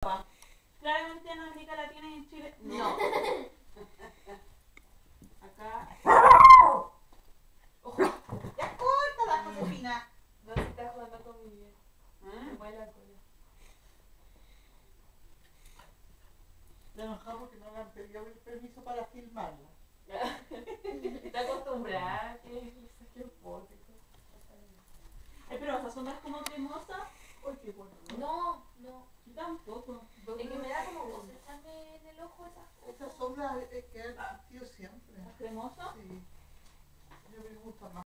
Claramente en América Latina y en Chile no. Acá. Ojo. Ya corta la Josefina. No se está jugando con mi vida. ¿Eh? Me mueve la cola. Le enojamos que no le han pedido el permiso para filmarla. Está acostumbrada que le cosas. Ay, pero vas a sonar como cremosa. Ay, qué bueno. No. es que el tío siempre. ¿Las cremosas? Sí. Yo me gusta más.